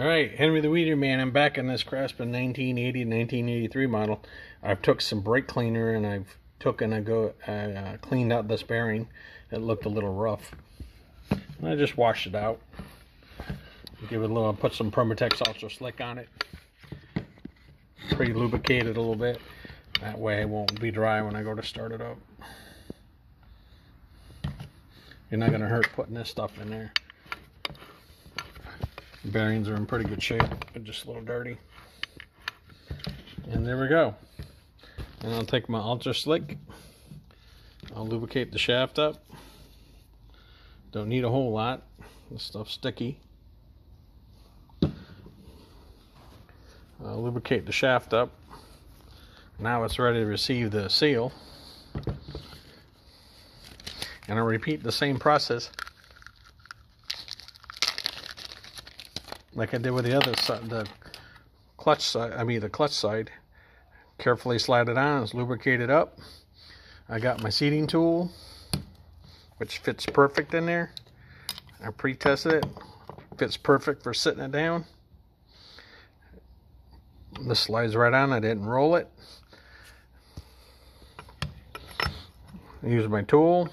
All right, Henry the Weedeater Man. I'm back on this Craftsman 1980 1983 model. I've took some brake cleaner and I've took and I go uh, cleaned out this bearing. It looked a little rough. And I just washed it out. Give it a little. Put some Permatex Ultra Slick on it. Pre-lubricate it a little bit. That way it won't be dry when I go to start it up. You're not gonna hurt putting this stuff in there bearings are in pretty good shape just a little dirty. And there we go. And I'll take my ultra slick. I'll lubricate the shaft up. Don't need a whole lot. This stuff's sticky. I'll lubricate the shaft up. Now it's ready to receive the seal. And I'll repeat the same process like I did with the other side, the clutch side, I mean the clutch side. Carefully slide it on, it's lubricated up. I got my seating tool, which fits perfect in there. I pre-tested it, fits perfect for sitting it down. This slides right on, I didn't roll it. use my tool.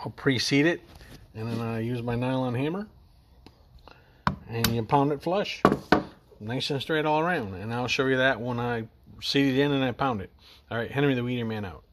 I'll pre-seat it and then I use my nylon hammer and you pound it flush. Nice and straight all around. And I'll show you that when I seat it in and I pound it. All right Henry the Weedeater Man out